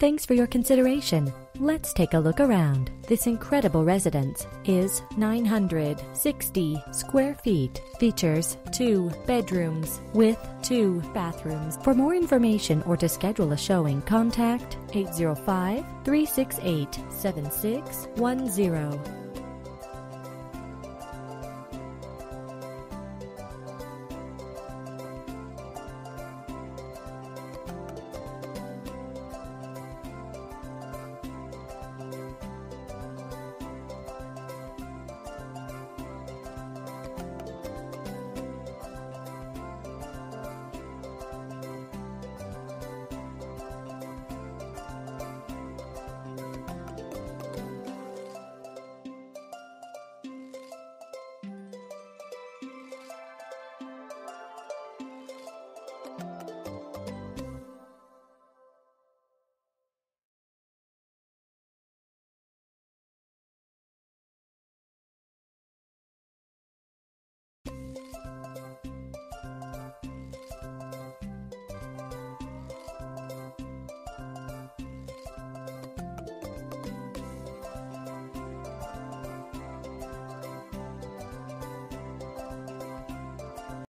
Thanks for your consideration. Let's take a look around. This incredible residence is 960 square feet. Features two bedrooms with two bathrooms. For more information or to schedule a showing, contact 805 368 7610.